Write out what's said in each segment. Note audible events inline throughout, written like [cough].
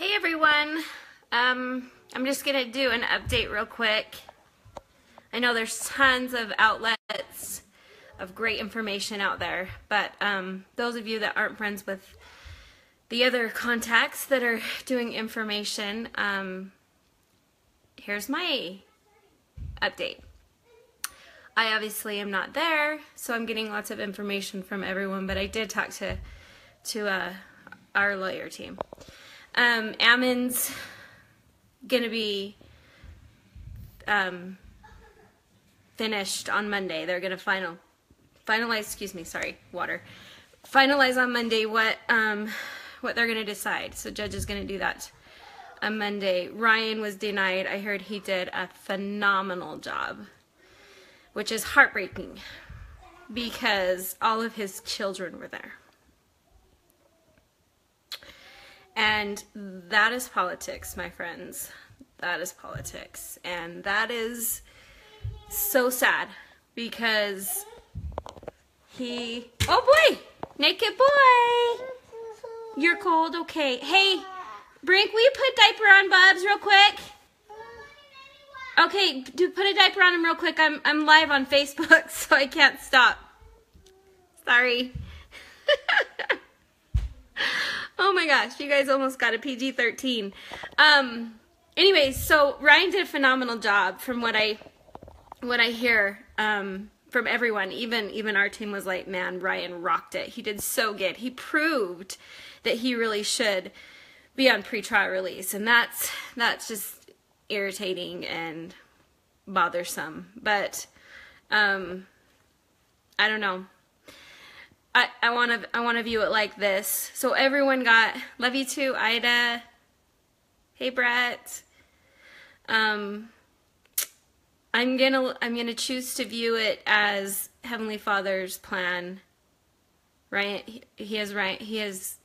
Hey everyone. Um, I'm just gonna do an update real quick. I know there's tons of outlets of great information out there, but um, those of you that aren't friends with the other contacts that are [laughs] doing information, um, here's my update. I obviously am not there, so I'm getting lots of information from everyone, but I did talk to to uh, our lawyer team. Um, Ammon's gonna be um, finished on Monday. They're gonna final finalize. Excuse me, sorry, water. Finalize on Monday what um, what they're gonna decide. So judge is gonna do that on Monday. Ryan was denied. I heard he did a phenomenal job, which is heartbreaking because all of his children were there. And that is politics, my friends. That is politics. And that is so sad because he. Oh boy! Naked boy! You're cold? Okay. Hey, Brink, will you put diaper on Bubs real quick? Okay, do put a diaper on him real quick. I'm I'm live on Facebook, [laughs] so I can't stop. Sorry. Oh my gosh, you guys almost got a PG-13. Um anyways, so Ryan did a phenomenal job from what I what I hear um from everyone. Even even our team was like, "Man, Ryan rocked it. He did so good. He proved that he really should be on pretrial release." And that's that's just irritating and bothersome. But um I don't know. I, I want to I want to view it like this. So everyone got love you too, Ida. Hey Brett. Um, I'm gonna I'm gonna choose to view it as Heavenly Father's plan. Right? He, he has right. He has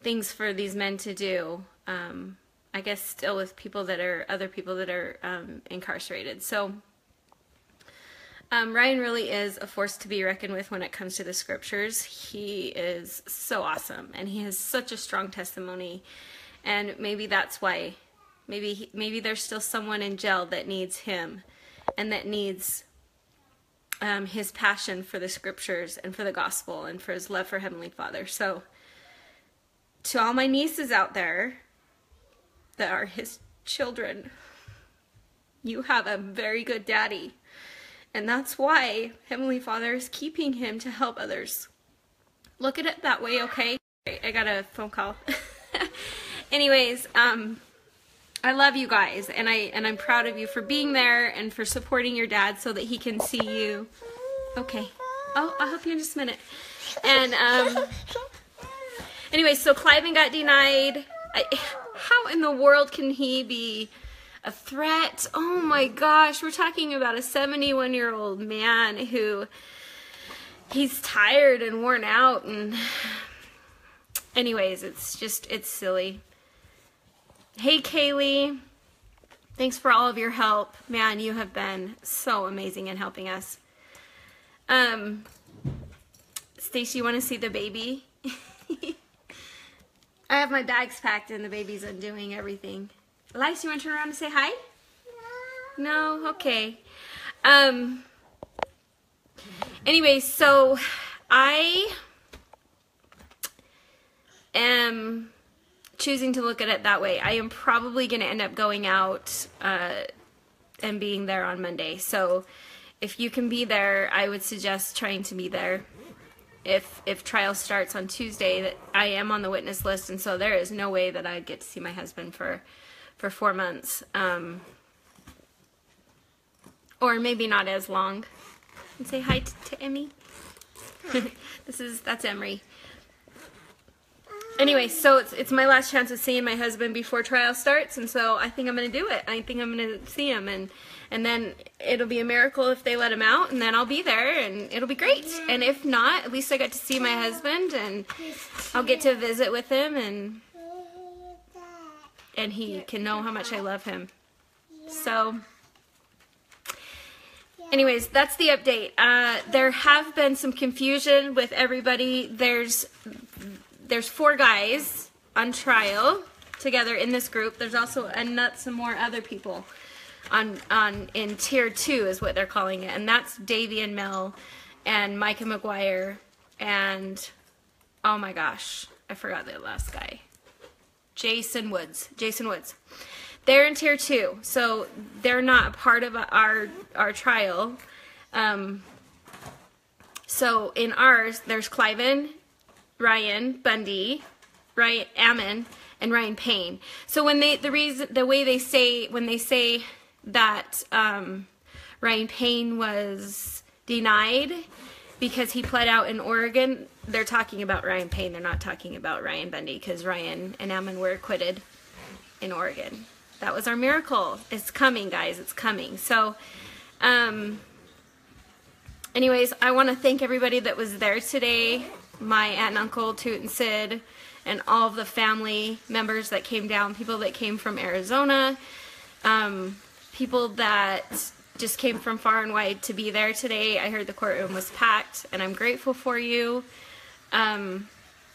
things for these men to do. Um, I guess still with people that are other people that are um, incarcerated. So um, Ryan really is a force to be reckoned with when it comes to the scriptures. He is so awesome, and he has such a strong testimony. And maybe that's why, maybe maybe there's still someone in jail that needs him, and that needs um, his passion for the scriptures and for the gospel and for his love for Heavenly Father. So, to all my nieces out there that are his children, you have a very good daddy. And that's why Heavenly Father is keeping him to help others. Look at it that way, okay? I got a phone call. [laughs] Anyways, um, I love you guys, and I and I'm proud of you for being there and for supporting your dad so that he can see you. Okay. Oh, I'll help you in just a minute. And um, anyway, so Cliven got denied. I, how in the world can he be? A threat. Oh my gosh, we're talking about a 71 year old man who he's tired and worn out and anyways, it's just it's silly. Hey Kaylee, thanks for all of your help. Man, you have been so amazing in helping us. Um Stacy, you want to see the baby? [laughs] I have my bags packed and the baby's undoing everything. Elias, you want to turn around and say hi? No. No? Okay. Um. Anyway, so I am choosing to look at it that way. I am probably going to end up going out uh, and being there on Monday. So if you can be there, I would suggest trying to be there. If if trial starts on Tuesday, that I am on the witness list, and so there is no way that I'd get to see my husband for for four months. Um, or maybe not as long. And say hi to, Emmy. [laughs] this is, that's Emery. Anyway, so it's, it's my last chance of seeing my husband before trial starts, and so I think I'm going to do it. I think I'm going to see him, and, and then it'll be a miracle if they let him out, and then I'll be there, and it'll be great. And if not, at least I got to see my husband, and I'll get to visit with him, and and he can know how much I love him. So, anyways, that's the update. Uh, there have been some confusion with everybody. There's there's four guys on trial. together in this group. There's also a, some more other people on on in tier two is what they're calling it, and that's Davy and Mel and Micah McGuire and oh my gosh, I forgot the last guy. Jason Woods. Jason Woods. They're in tier two, so they're not part of our our trial. Um, so in ours, there's Cliven, Ryan Bundy, Ryan Ammon, and Ryan Payne. So when they the reason the way they say when they say that um, Ryan Payne was denied because he pled out in Oregon, they're talking about Ryan Payne. They're not talking about Ryan Bundy because Ryan and Ammon were acquitted in Oregon. That was our miracle. It's coming, guys. It's coming. So, um, anyways, I want to thank everybody that was there today. My aunt and uncle, Toot and Sid, and all of the family members that came down, people that came from Arizona, um, people that just came from far and wide to be there today. I heard the courtroom was packed, and I'm grateful for you um,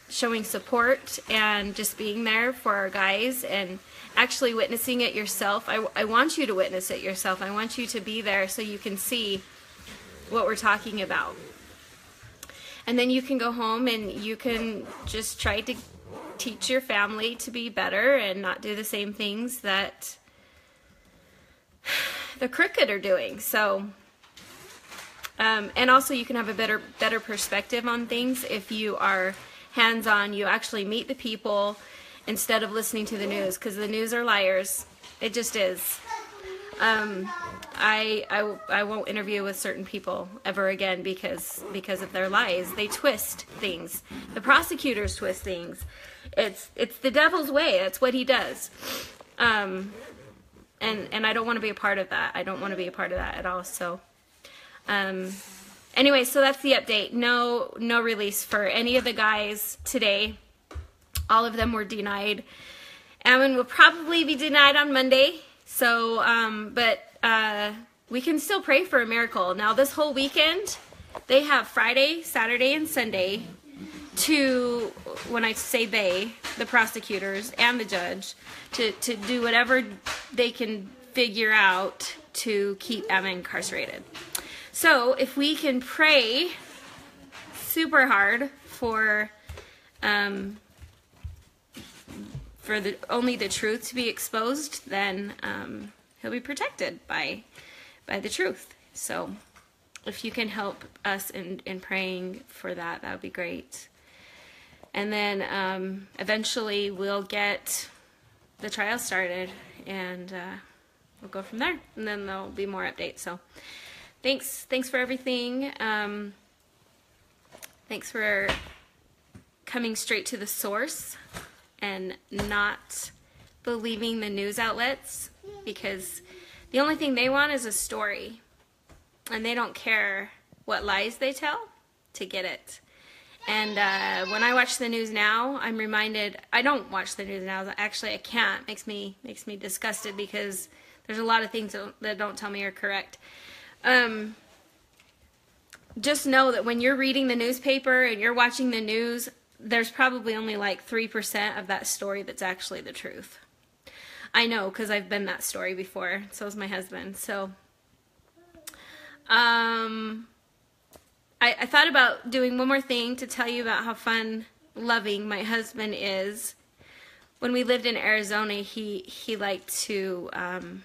showing support and just being there for our guys and actually witnessing it yourself. I, I want you to witness it yourself. I want you to be there so you can see what we're talking about. And then you can go home and you can just try to teach your family to be better and not do the same things that [sighs] the crooked are doing. So, um, and also you can have a better better perspective on things if you are hands-on. You actually meet the people instead of listening to the news because the news are liars. It just is. Um, I, I, I won't interview with certain people ever again because because of their lies. They twist things. The prosecutors twist things. It's it's the devil's way. That's what he does. Um, and and I don't want to be a part of that. I don't want to be a part of that at all. So, um, anyway, so that's the update. No no release for any of the guys today. All of them were denied. Ammon will probably be denied on Monday. So, um, but uh, we can still pray for a miracle. Now, this whole weekend, they have Friday, Saturday, and Sunday to, when I say they, the prosecutors and the judge, to, to do whatever they can figure out to keep Ammon incarcerated. So if we can pray super hard for um, for the only the truth to be exposed, then um, he'll be protected by by the truth. So if you can help us in, in praying for that, that would be great. And then um, eventually we'll get the trial started and uh, we'll go from there. And then there'll be more updates. So thanks, thanks for everything. Um, thanks for coming straight to the source and not believing the news outlets because the only thing they want is a story and they don't care what lies they tell to get it. And uh, when I watch the news now, I'm reminded. I don't watch the news now. Actually, I can't. Makes me makes me disgusted because there's a lot of things that don't tell me are correct. Um, just know that when you're reading the newspaper and you're watching the news, there's probably only like three percent of that story that's actually the truth. I know because I've been that story before. So is my husband. So, um, I, I thought about doing one more thing to tell you about how fun loving my husband is. When we lived in Arizona, he, he liked to um,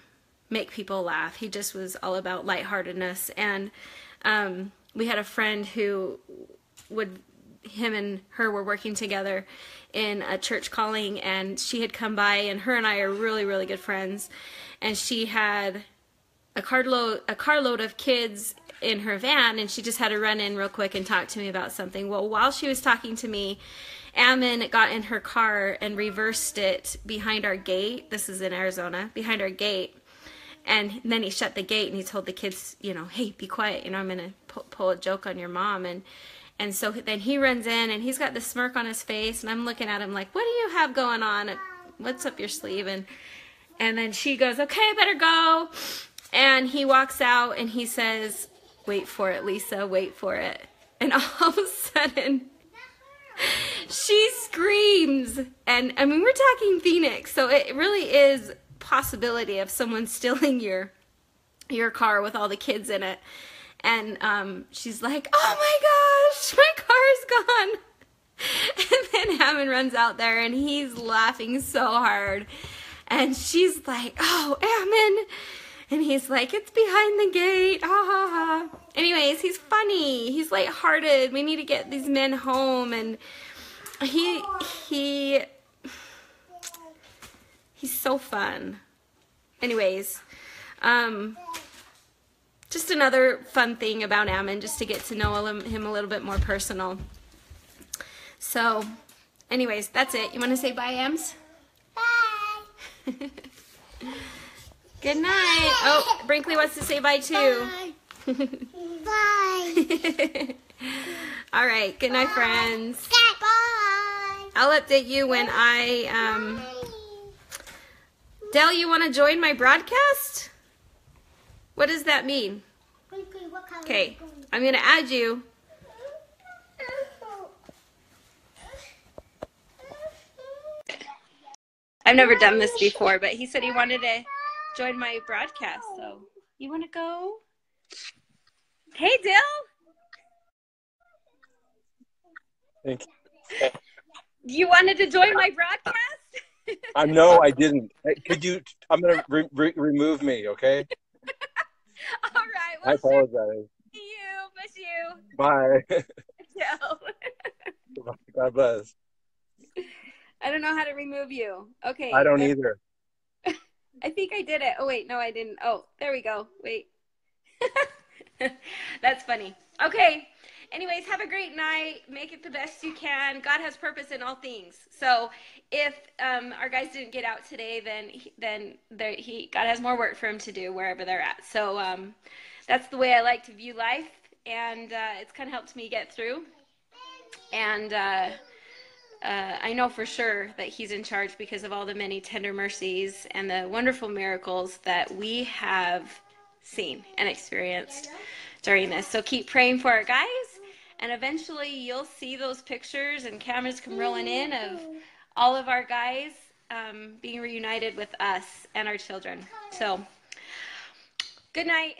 make people laugh. He just was all about lightheartedness. And um, we had a friend who would, him and her were working together in a church calling, and she had come by, and her and I are really, really good friends. And she had a carload, a carload of kids in her van and she just had to run in real quick and talk to me about something. Well, while she was talking to me, Ammon got in her car and reversed it behind our gate. This is in Arizona, behind our gate. And then he shut the gate and he told the kids, you know, hey, be quiet. You know, I'm going to pull, pull a joke on your mom. And and so then he runs in and he's got this smirk on his face. And I'm looking at him like, what do you have going on? What's up your sleeve? And and then she goes, okay, I better go. And he walks out and he says, Wait for it, Lisa, wait for it. And [laughs] all of a sudden, she screams. And I mean, we're talking Phoenix, so it really is possibility of someone [laughs] stealing your your car with all the kids in it. And um, she's like, "Oh my gosh, [laughs] my car is gone." [laughs] And then Ammon runs out there and he's laughing so hard. And she's like, "Oh, Ammon." And he's like, it's behind the gate. Ha ha ha. Anyways, he's funny. He's lighthearted. We need to get these men home. And he, he, he's so fun. Anyways, um, just another fun thing about Ammon, just to get to know him a little bit more personal. So, anyways, that's it. You want to say bye, Ams? Bye. [laughs] Good night. Oh, Brinkley wants to say bye too. Bye. bye. [laughs] All right. Good night, friends. Bye. I'll update you when I um. Dell, you want to join my broadcast? What does that mean? Okay, I'm gonna add you. I've never done this before, but he said he wanted to join my broadcast. So you want to go? Hey, Dill. Thank you. You wanted to join my broadcast? I know I didn't. Could you? I'm gonna re- re- remove me, okay? [laughs] All right. Well, I apologize. See you. Miss you. Bye. [laughs] No. God bless. I don't know how to remove you. Okay. I don't either. [laughs] I think I did it. Oh, wait. No, I didn't. Oh, there we go. Wait. That's funny. Okay. Anyways, have a great night. Make it the best you can. God has purpose in all things. So, if um, our guys didn't get out today, then then he God has more work for him to do wherever they're at. So um, that's the way I like to view life, and uh, it's kind of helped me get through. And uh, uh, I know for sure that He's in charge because of all the many tender mercies and the wonderful miracles that we have seen and experienced during this. So keep praying for our guys, and eventually you'll see those pictures and cameras come rolling in of all of our guys um, being reunited with us and our children. So, good night.